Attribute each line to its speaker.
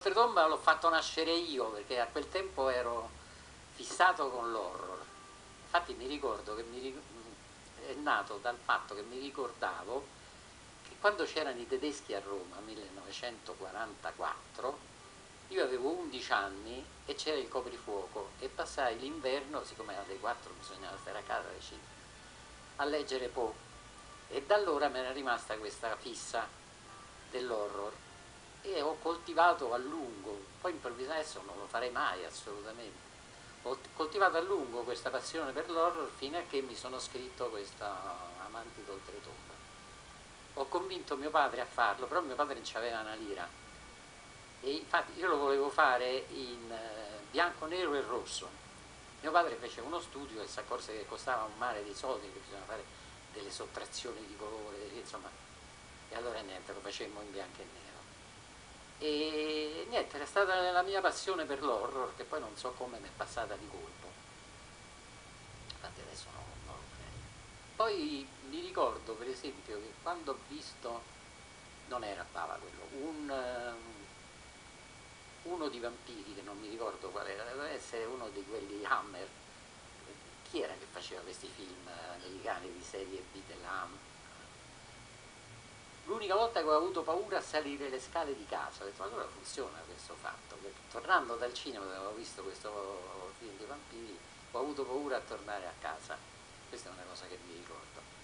Speaker 1: Oltretomba l'ho fatto nascere io perché a quel tempo ero fissato con l'horror. Infatti mi ricordo che mi, è nato dal fatto che mi ricordavo che quando c'erano i tedeschi a Roma, 1944, io avevo 11 anni e c'era il coprifuoco e passai l'inverno, siccome alle 4 bisognava stare a casa a leggere Poe e da allora ne è rimasta questa fissa dell'horror e ho coltivato a lungo, poi improvvisamente adesso non lo farei mai assolutamente, ho coltivato a lungo questa passione per l'horror fino a che mi sono scritto questa Amanti d'oltretomba. Ho convinto mio padre a farlo, però mio padre non aveva una lira e infatti io lo volevo fare in eh, bianco, nero e rosso. Mio padre fece uno studio e si accorse che costava un mare di soldi, che bisogna fare delle sottrazioni di colore, insomma, e allora niente, lo facemmo in bianco e nero. E niente, era stata la mia passione per l'horror, che poi non so come mi è passata di colpo. Infatti adesso non, non lo credo. Poi mi ricordo per esempio che quando ho visto, non era Bava quello, un, um, uno di vampiri, che non mi ricordo qual era, deve essere uno di quelli Hammer. Chi era che faceva questi film americani di serie B dell'Hammer? L'unica volta che ho avuto paura a salire le scale di casa, ho detto allora funziona questo fatto, perché tornando dal cinema dove avevo visto questo film di vampiri, ho avuto paura a tornare a casa, questa è una cosa che mi ricordo.